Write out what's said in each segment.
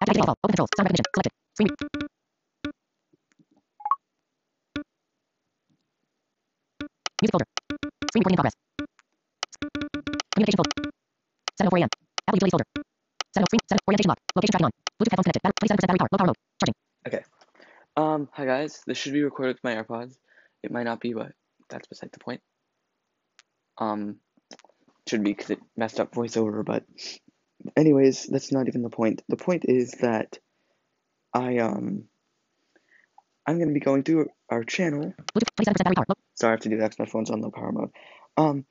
Activate default. Open controls. Sound recognition. Selected. Screen. Music folder. Screen recording in progress. Communication folder. 7.04 a.m. Apple Utilities folder. 7 screen. 7 orientation lock. Location tracking on. Bluetooth headphones connected. 27% battery power. Low power mode. Charging. Okay. Um, hi guys. This should be recorded with my AirPods. It might not be, but that's beside the point. Um, should be because it messed up voiceover, but anyways, that's not even the point. The point is that I um I'm gonna be going through our channel. Bluetooth 27% battery power. Sorry, I have to do that 'cause my phone's on low power mode. Um,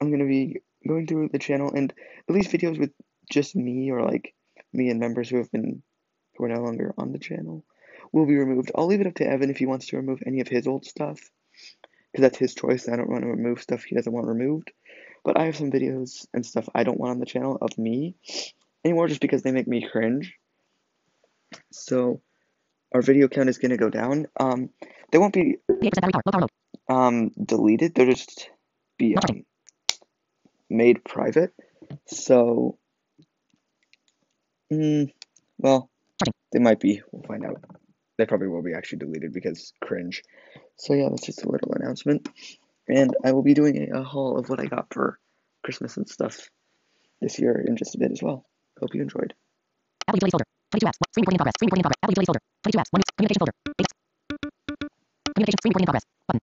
I'm gonna be going through the channel and at least videos with just me or like me and members who have been who are no longer on the channel will be removed. I'll leave it up to Evan if he wants to remove any of his old stuff because that's his choice. I don't want to remove stuff he doesn't want removed. But I have some videos and stuff I don't want on the channel of me anymore just because they make me cringe. So our video count is gonna go down. Um, they won't be 8% battery power. Low power mode. um deleted. They'll just be um, made private. So, mm, well, they might be. We'll find out. They probably will be actually deleted because cringe. So yeah, that's just a little announcement. And I will be doing a, haul of what I got for Christmas and stuff this year in just a bit as well. Hope you enjoyed. Apple Utilities folder. 22 apps. Screen recording in progress. Screen recording in progress. Apple Utilities folder. 22 apps. One news. Communication folder. 8. Communication. Screen recording in progress. Button.